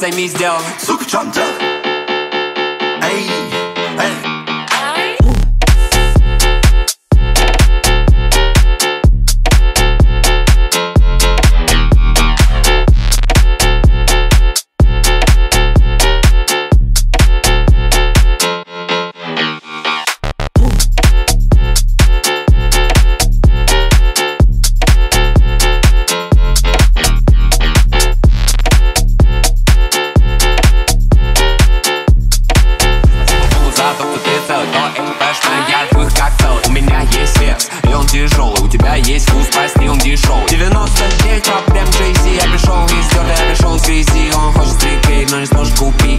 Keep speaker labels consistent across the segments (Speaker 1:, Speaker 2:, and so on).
Speaker 1: займись делом
Speaker 2: Сука, в чем дело?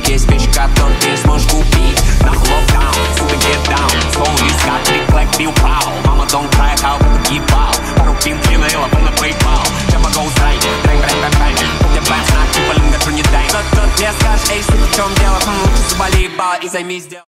Speaker 1: kiss, bitch, got on this, możesz kupić. Na low down, super get down. Phone is got click like Bill Pow Mama don't cry, how keep out Parą pim pima, ela będę PayPal. Trzeba go zdrajć, bang, bang, bang, bang Pójdę bang, znak, nie palę, nie daj. Co to nie skaż, ej, super, w czym działa Hmm, czy zabali, ba i zajmij zdjęcia.